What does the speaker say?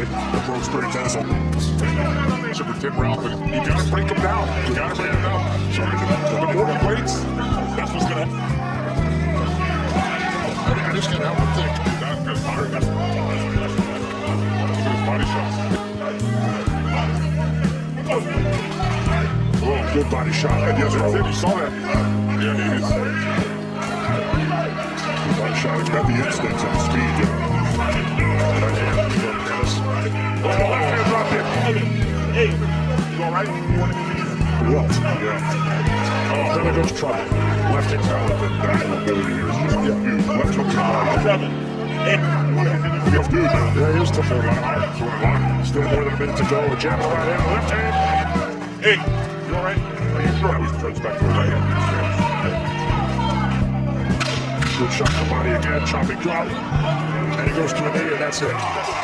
Sorry, the pro Tim Ralph, and you gotta break him down. You gotta break him down. Sorry, the more waits, that's what's gonna. I, mean, I just can't help but think. Oh, good body shot. And it. You saw that. Yeah, he is. Good body shot. He's got the instincts and the speed. Yeah. Hey, you all right? You want to Wilt. Yeah. Oh, then there goes trouble. Left hand talent and natural ability here. Yeah, huge. Left hook to the body. Seven. Eight. You want to continue? Yeah, he is tough for a lot. That's what I like. Still more than a minute to go. A jab right hand, left hand. Hey, you all right? Are you sure? He turns back to the right hand. Good shot to the body again. Chopping drop. And he goes to a knee, and that's it.